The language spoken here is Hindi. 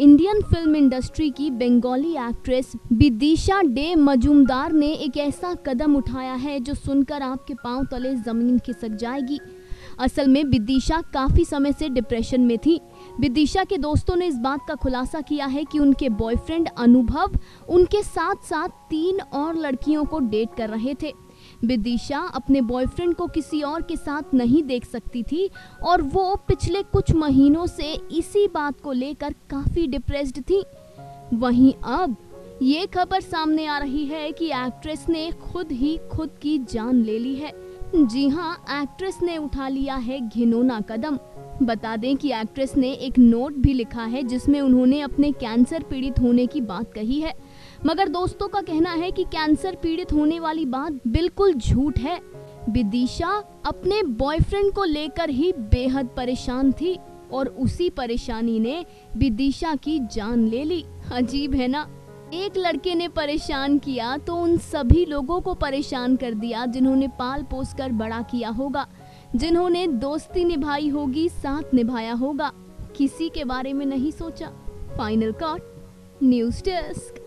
इंडियन फ़िल्म इंडस्ट्री की बंगाली एक्ट्रेस विदिशा डे मजूमदार ने एक ऐसा कदम उठाया है जो सुनकर आपके पाँव तले ज़मीन खिसक जाएगी। असल में विदिशा काफ़ी समय से डिप्रेशन में थी। विदिशा के दोस्तों ने इस बात का खुलासा किया है कि उनके बॉयफ्रेंड अनुभव उनके साथ साथ तीन और लड़कियों को डेट कर रहे थे। विदिशा अपने बॉयफ्रेंड को किसी और के साथ नहीं देख सकती थी और वो पिछले कुछ महीनों से इसी बात को लेकर काफ़ी डिप्रेस्ड थी। वहीं अब ये खबर सामने आ रही है कि एक्ट्रेस ने खुद ही खुद की जान ले ली है। जी हाँ एक्ट्रेस ने उठा लिया है घिनौना कदम। बता दें कि एक्ट्रेस ने एक नोट भी लिखा है जिसमें उन्होंने अपने कैंसर पीड़ित होने की बात कही है। मगर दोस्तों का कहना है कि कैंसर पीड़ित होने वाली बात बिल्कुल झूठ है। विदिशा अपने बॉयफ्रेंड को लेकर ही बेहद परेशान थी और उसी परेशानी ने विदिशा की जान ले ली। अजीब है ना? एक लड़के ने परेशान किया तो उन सभी लोगों को परेशान कर दिया जिन्होंने पाल पोस कर बड़ा किया होगा, जिन्होंने दोस्ती निभाई होगी, साथ निभाया होगा। किसी के बारे में नहीं सोचा। Final cut news desk